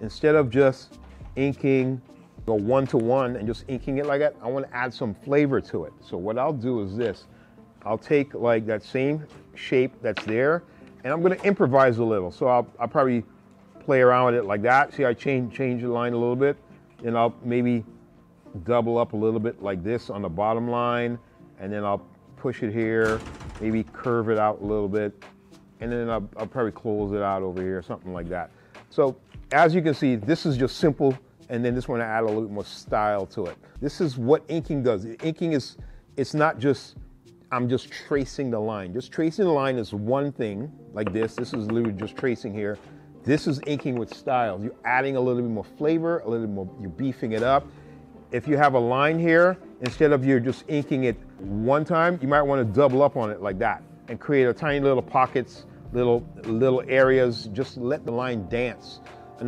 instead of just inking go one to one and just inking it like that, I want to add some flavor to it. So what I'll do is this. I'll take like that same shape that's there and I'm going to improvise a little. So I'll, I'll probably play around with it like that. See, I change, change the line a little bit and I'll maybe double up a little bit like this on the bottom line and then I'll push it here, maybe curve it out a little bit and then I'll, I'll probably close it out over here, something like that. So as you can see, this is just simple, and then this one I add a little bit more style to it. This is what inking does. Inking is, it's not just, I'm just tracing the line. Just tracing the line is one thing, like this. This is literally just tracing here. This is inking with style. You're adding a little bit more flavor, a little bit more, you're beefing it up. If you have a line here, instead of you're just inking it one time, you might want to double up on it like that and create a tiny little pockets, little little areas. Just let the line dance.